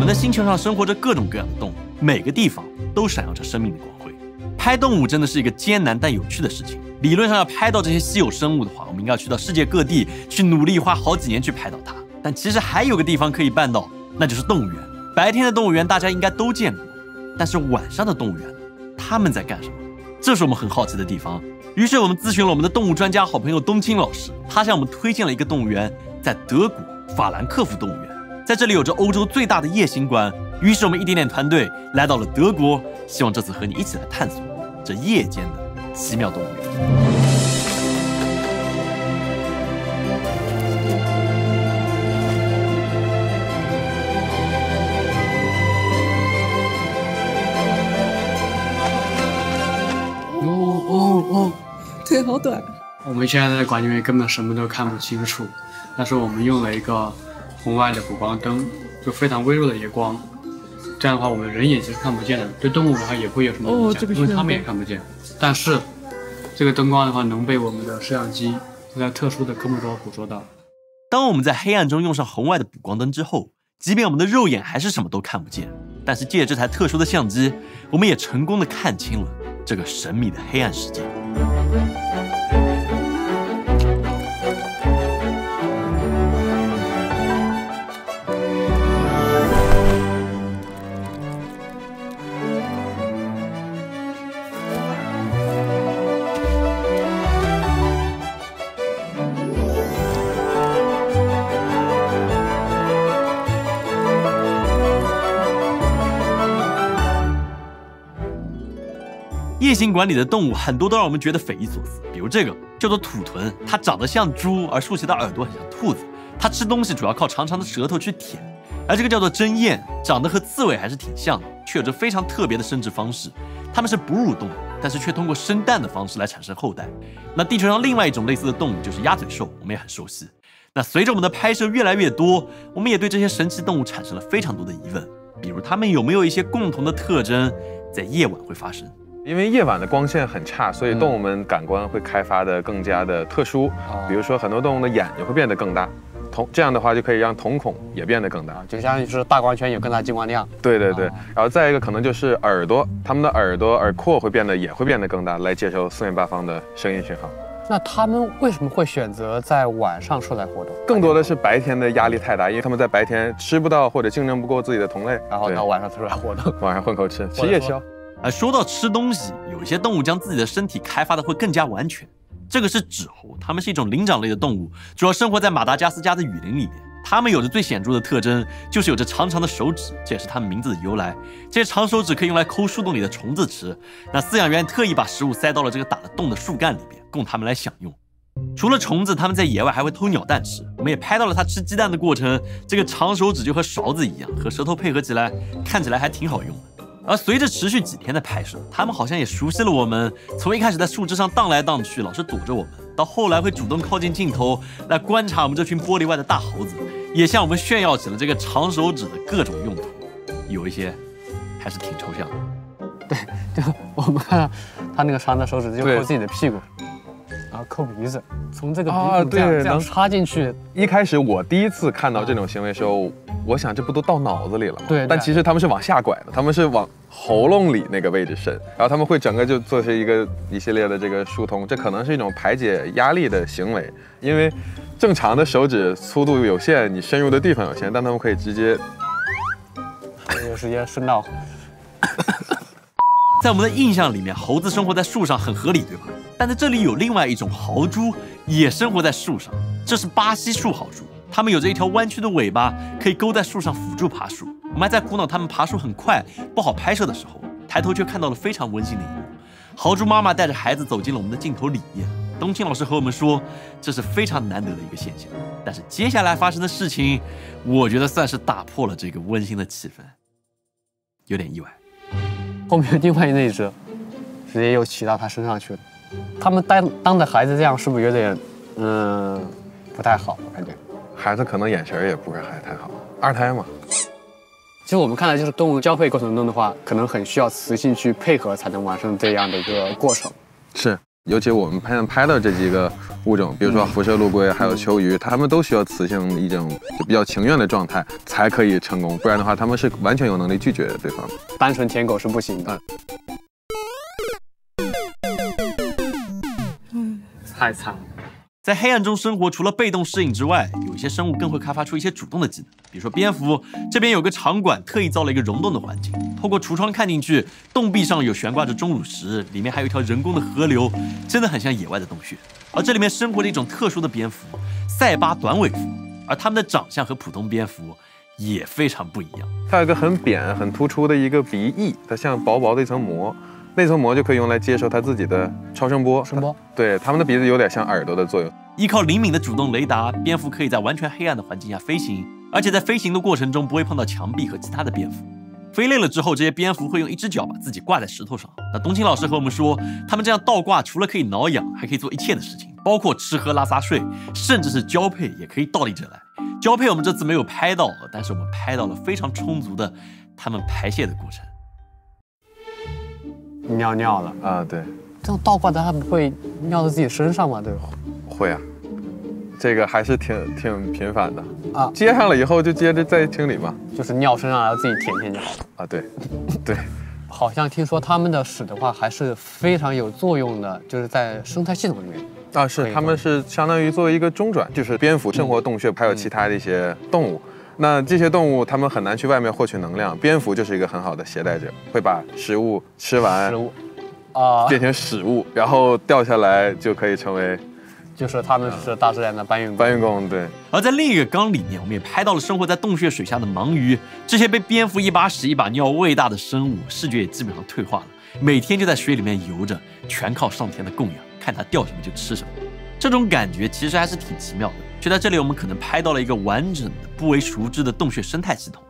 我们的星球上生活着各种各样的动物，每个地方都闪耀着生命的光辉。拍动物真的是一个艰难但有趣的事情。理论上要拍到这些稀有生物的话，我们应该要去到世界各地去努力花好几年去拍到它。但其实还有个地方可以办到，那就是动物园。白天的动物园大家应该都见过，但是晚上的动物园，他们在干什么？这是我们很好奇的地方。于是我们咨询了我们的动物专家好朋友冬青老师，他向我们推荐了一个动物园，在德国法兰克福动物园，在这里有着欧洲最大的夜行馆。于是我们一点点团队来到了德国，希望这次和你一起来探索这夜间的奇妙动物园。哦哦哦，腿好短。我们现在在馆里面根本什么都看不清楚，但是我们用了一个红外的补光灯，就非常微弱的夜光，这样的话我们人眼其实看不见的，对动物的话也不会有什么影响，哦这个是因为它们也看不见。但是这个灯光的话能被我们的摄像机在特殊的科目中捕捉到。当我们在黑暗中用上红外的补光灯之后，即便我们的肉眼还是什么都看不见，但是借着这台特殊的相机，我们也成功的看清了这个神秘的黑暗世界。夜行馆里的动物很多都让我们觉得匪夷所思，比如这个叫做土豚，它长得像猪，而竖起的耳朵很像兔子。它吃东西主要靠长长的舌头去舔。而这个叫做针鼹，长得和刺猬还是挺像的，却有着非常特别的生殖方式。它们是哺乳动物，但是却通过生蛋的方式来产生后代。那地球上另外一种类似的动物就是鸭嘴兽，我们也很熟悉。那随着我们的拍摄越来越多，我们也对这些神奇动物产生了非常多的疑问，比如它们有没有一些共同的特征，在夜晚会发生。因为夜晚的光线很差，所以动物们感官会开发的更加的特殊。比如说，很多动物的眼睛会变得更大，瞳这样的话就可以让瞳孔也变得更大。就相当于是大光圈有更大进光量。对对对哦，然后再一个可能就是耳朵，它们的耳朵耳廓会变得也会变得更大，来接收四面八方的声音讯号。那他们为什么会选择在晚上出来活动？更多的是白天的压力太大，因为他们在白天吃不到或者竞争不过自己的同类，然后到晚上出来活动。晚上混口吃，吃夜宵。而说到吃东西，有一些动物将自己的身体开发的会更加完全。这个是纸猴，它们是一种灵长类的动物，主要生活在马达加斯加的雨林里面。它们有着最显著的特征，就是有着长长的手指，这也是它们名字的由来。这些长手指可以用来抠树洞里的虫子吃。那饲养员特意把食物塞到了这个打了洞的树干里边，供它们来享用。除了虫子，它们在野外还会偷鸟蛋吃。我们也拍到了它吃鸡蛋的过程。这个长手指就和勺子一样，和舌头配合起来，看起来还挺好用的。而随着持续几天的拍摄，他们好像也熟悉了我们。从一开始在树枝上荡来荡去，老是躲着我们，到后来会主动靠近镜头来观察我们这群玻璃外的大猴子，也向我们炫耀起了这个长手指的各种用途。有一些还是挺抽象的。对就我们看到他那个长的手指就对抠自己的屁股，然后抠鼻子，从这个鼻啊孔这样、这样插进去。一开始我第一次看到这种行为的时候，我想这不都到脑子里了吗？对对但其实他们是往下拐的，他们是往喉咙里那个位置伸，然后他们会整个就做成一个一系列的这个疏通，这可能是一种排解压力的行为，因为正常的手指粗度有限，你深入的地方有限，但他们可以直接有时间伸到在我们的印象里面，猴子生活在树上很合理，对吧？但在这里有另外一种豪猪也生活在树上，这是巴西树豪猪。它们有着一条弯曲的尾巴，可以勾在树上辅助爬树。我们还在苦恼它们爬树很快不好拍摄的时候，抬头却看到了非常温馨的一幕。豪猪妈妈带着孩子走进了我们的镜头里面。冬青老师和我们说，这是非常难得的一个现象。但是接下来发生的事情，我觉得算是打破了这个温馨的气氛，有点意外。后面另外那一只，直接又骑到他身上去了。他们当当着孩子这样，是不是有点嗯不太好？我感觉。孩子可能眼神也不是还太好，二胎嘛。其实我们看来，就是动物交配过程中的话，可能很需要雌性去配合，才能完成这样的一个过程。是尤其我们拍拍的这几个物种，比如说辐射陆龟，还有秋鱼，它们都需要雌性一种就比较情愿的状态才可以成功，不然的话，它们是完全有能力拒绝对方的。单纯舔狗是不行的。嗯，太惨了。在黑暗中生活，除了被动适应之外，有一些生物更会开发出一些主动的技能。比如说蝙蝠，这边有个场馆，特意造了一个溶洞的环境，透过橱窗看进去，洞壁上有悬挂着钟乳石，里面还有一条人工的河流，真的很像野外的洞穴。而这里面生活着一种特殊的蝙蝠——塞巴短尾蝠，而它们的长相和普通蝙蝠也非常不一样。它有一个很扁、很突出的一个鼻翼，它像薄薄的一层膜。那层膜就可以用来接收它自己的超声波。声波，对，它们的鼻子有点像耳朵的作用。依靠灵敏的主动雷达，蝙蝠可以在完全黑暗的环境下飞行，而且在飞行的过程中不会碰到墙壁和其他的蝙蝠。飞累了之后，这些蝙蝠会用一只脚把自己挂在石头上。那冬青老师和我们说，他们这样倒挂除了可以挠痒，还可以做一切的事情，包括吃喝拉撒睡，甚至是交配也可以倒立着来。交配我们这次没有拍到，但是我们拍到了非常充足的它们排泄的过程。尿尿了啊！对，这样倒挂的它不会尿到自己身上吗？对吧？会啊，这个还是挺挺频繁的啊。接上了以后就接着再清理嘛，就是尿身上，然后自己舔舔就好了啊。对，对，好像听说他们的屎的话还是非常有作用的，就是在生态系统里面啊，是他们是相当于作为一个中转，就是蝙蝠生活洞穴，还有其他的一些动物。那这些动物它们很难去外面获取能量，蝙蝠就是一个很好的携带者，会把食物吃完，食物啊变成食物，然后掉下来就可以成为，就是它们是大自然的搬运工。搬运工对。而在另一个缸里面，我们也拍到了生活在洞穴水下的盲鱼，这些被蝙蝠一把屎一把尿喂大的生物，视觉也基本上退化了，每天就在水里面游着，全靠上天的供养，看它钓什么就吃什么。这种感觉其实还是挺奇妙的。就在这里，我们可能拍到了一个完整的、不为熟知的洞穴生态系统。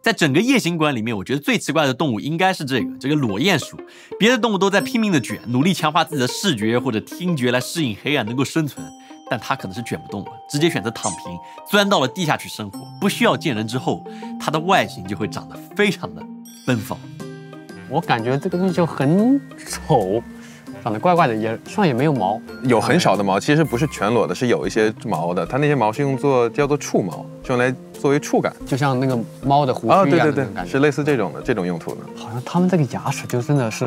在整个夜行馆里面，我觉得最奇怪的动物应该是这个这个裸鼹鼠。别的动物都在拼命的卷，努力强化自己的视觉或者听觉来适应黑暗，能够生存。但它可能是卷不动了，直接选择躺平，钻到了地下去生活。不需要见人之后，它的外形就会长得非常的奔放。我感觉这个东西就很丑。长得怪怪的，也上也没有毛，有很少的毛，其实不是全裸的，是有一些毛的。它那些毛是用作叫做触毛，是用来作为触感，就像那个猫的胡须一样的感觉，是类似这种的这种用途的。好像它们这个牙齿就真的是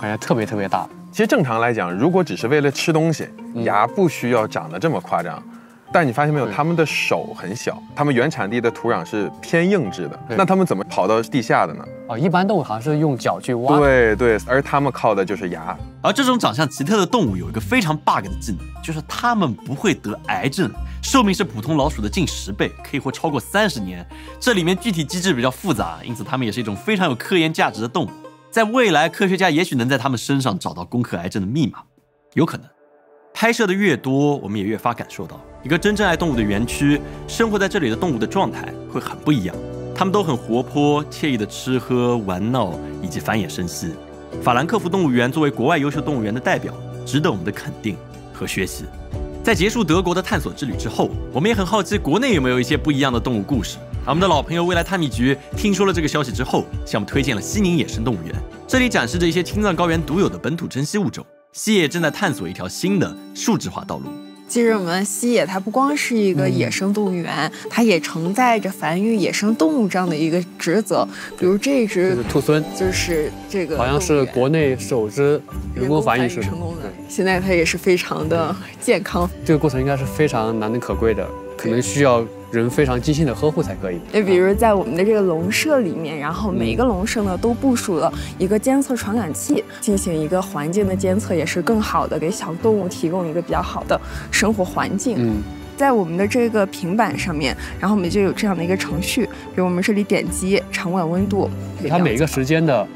感觉特别特别大。其实正常来讲，如果只是为了吃东西，牙不需要长得这么夸张。但你发现没有，他们的手很小，他们原产地的土壤是偏硬质的，那他们怎么跑到地下的呢？哦，一般动物好像是用脚去挖。对对，而他们靠的就是牙。而这种长相奇特的动物有一个非常 bug 的技能，就是它们不会得癌症，寿命是普通老鼠的近十倍，可以活超过三十年。这里面具体机制比较复杂，因此它们也是一种非常有科研价值的动物。在未来，科学家也许能在它们身上找到攻克癌症的密码，有可能。拍摄的越多，我们也越发感受到，一个真正爱动物的园区，生活在这里的动物的状态会很不一样。它们都很活泼、惬意的吃喝玩闹以及繁衍生息。法兰克福动物园作为国外优秀动物园的代表，值得我们的肯定和学习。在结束德国的探索之旅之后，我们也很好奇国内有没有一些不一样的动物故事。我们的老朋友未来探秘局听说了这个消息之后，向我们推荐了西宁野生动物园，这里展示着一些青藏高原独有的本土珍稀物种。西野正在探索一条新的数字化道路。其实我们西野它不光是一个野生动物园，它也承载着繁育野生动物这样的一个职责。比如这只兔狲，就是这个好像是国内首只人工繁育成功的。现在它也是非常的健康。这个过程应该是非常难能可贵的，可能需要。人非常精心的呵护才可以。就比如在我们的这个笼舍里面，然后每一个笼舍呢都部署了一个监测传感器，进行一个环境的监测，也是更好的给小动物提供一个比较好的生活环境。嗯，在我们的这个平板上面，然后我们就有这样的一个程序，比如我们这里点击场馆温度，它每一个时间的。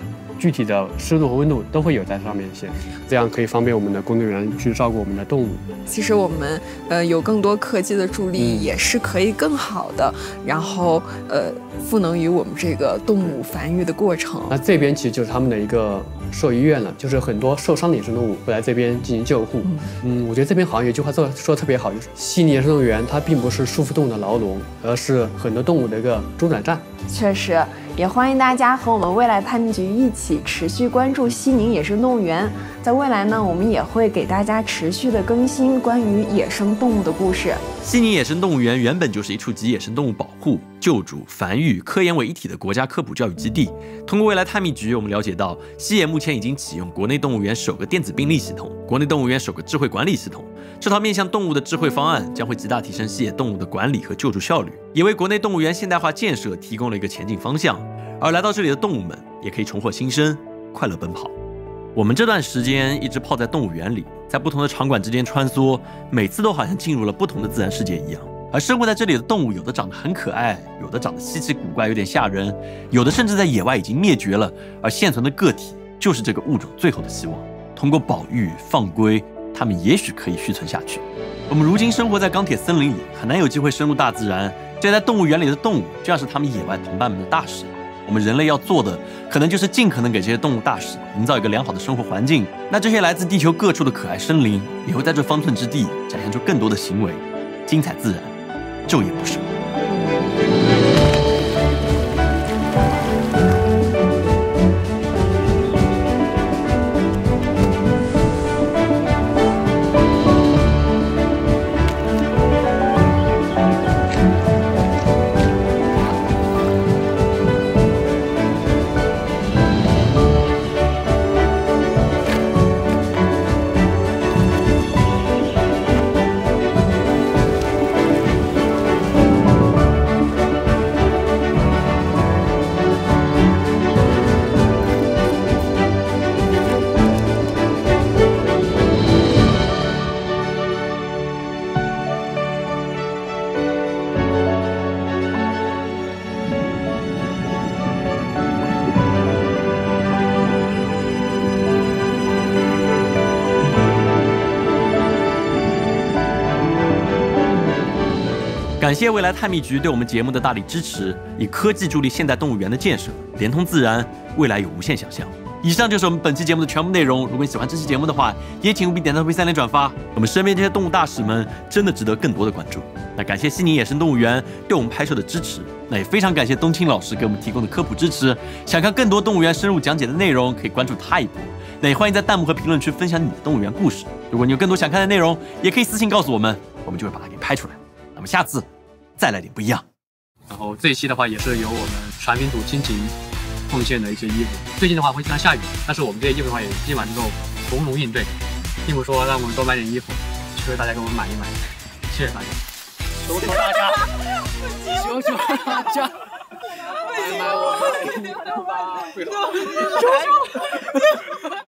具体的湿度和温度都会有在上面显示，这样可以方便我们的工作人员去照顾我们的动物。其实我们呃有更多科技的助力，也是可以更好的，然后呃赋能于我们这个动物繁育的过程。那这边其实就是他们的一个兽医院了，就是很多受伤的野生动物会来这边进行救护。嗯，我觉得这边好像有句话说说的特别好，就是悉尼野生动物园它并不是束缚动物的牢笼，而是很多动物的一个中转站。确实。也欢迎大家和我们未来探秘局一起持续关注西宁野生动物园。在未来呢，我们也会给大家持续的更新关于野生动物的故事。悉尼野生动物园原本就是一处集野生动物保护、救助、繁育、科研为一体的国家科普教育基地。通过未来探秘局，我们了解到，西野目前已经启用国内动物园首个电子病历系统，国内动物园首个智慧管理系统。这套面向动物的智慧方案将会极大提升西野动物的管理和救助效率，也为国内动物园现代化建设提供了一个前进方向。而来到这里的动物们，也可以重获新生，快乐奔跑。我们这段时间一直泡在动物园里，在不同的场馆之间穿梭，每次都好像进入了不同的自然世界一样。而生活在这里的动物，有的长得很可爱，有的长得稀奇古怪，有点吓人，有的甚至在野外已经灭绝了。而现存的个体，就是这个物种最后的希望。通过保育放归，它们也许可以续存下去。我们如今生活在钢铁森林里，很难有机会深入大自然。这在动物园里的动物，就像是他们野外同伴们的大使。我们人类要做的，可能就是尽可能给这些动物大使营造一个良好的生活环境。那这些来自地球各处的可爱生灵，也会在这方寸之地展现出更多的行为，精彩自然，昼夜不舍。感谢未来探秘局对我们节目的大力支持，以科技助力现代动物园的建设，连通自然，未来有无限想象。以上就是我们本期节目的全部内容。如果你喜欢这期节目的话，也请务必点赞、三连、转发。我们身边这些动物大使们真的值得更多的关注。那感谢悉尼野生动物园对我们拍摄的支持，那也非常感谢冬青老师给我们提供的科普支持。想看更多动物园深入讲解的内容，可以关注他一波。那也欢迎在弹幕和评论区分享你的动物园故事。如果你有更多想看的内容，也可以私信告诉我们，我们就会把它给拍出来。那么下次。再来点不一样。然后这一期的话，也是由我们产品组亲情奉献的一些衣服。最近的话会经常下雨，但是我们这些衣服的话也基本上能够从容应对，并不说让我们多买点衣服，求求大家给我们买一买，谢谢大家，求求大家，求求大家，买买我们的衣服吧，求求。